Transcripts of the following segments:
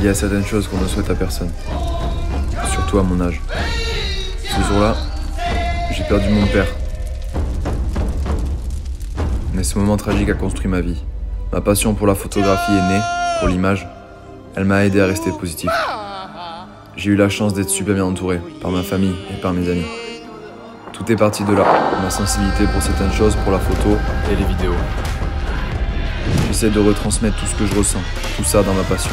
Il y a certaines choses qu'on ne souhaite à personne, surtout à mon âge. Ce jour-là, j'ai perdu mon père. Mais ce moment tragique a construit ma vie. Ma passion pour la photographie est née, pour l'image. Elle m'a aidé à rester positif. J'ai eu la chance d'être super bien entouré par ma famille et par mes amis. Tout est parti de là, ma sensibilité pour certaines choses, pour la photo et les vidéos. J'essaie de retransmettre tout ce que je ressens, tout ça dans ma passion.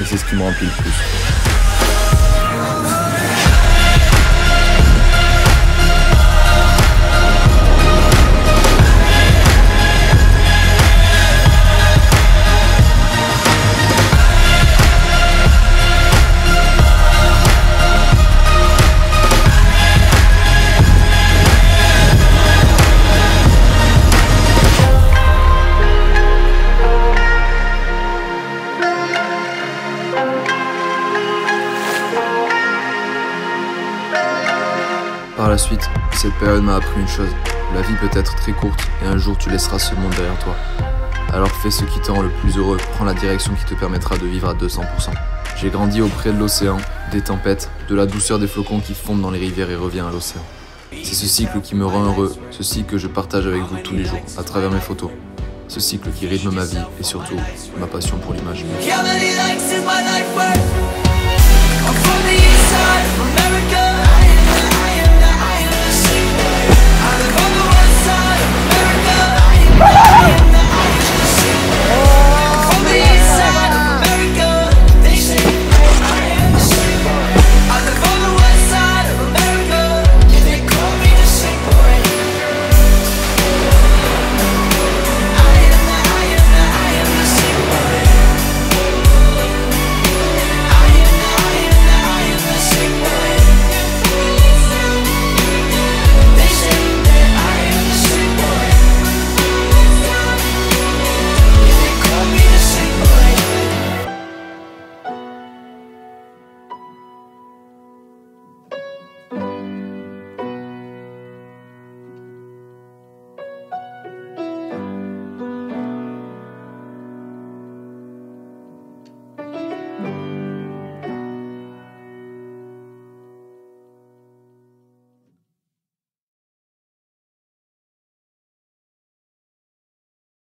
Et c'est ce qui me remplit le plus. Suite, cette période m'a appris une chose. La vie peut être très courte et un jour tu laisseras ce monde derrière toi. Alors fais ce qui te rend le plus heureux, prends la direction qui te permettra de vivre à 200%. J'ai grandi auprès de l'océan, des tempêtes, de la douceur des flocons qui fondent dans les rivières et revient à l'océan. C'est ce cycle qui me rend heureux, ce cycle que je partage avec vous tous les jours, à travers mes photos. Ce cycle qui rythme ma vie et surtout ma passion pour l'image.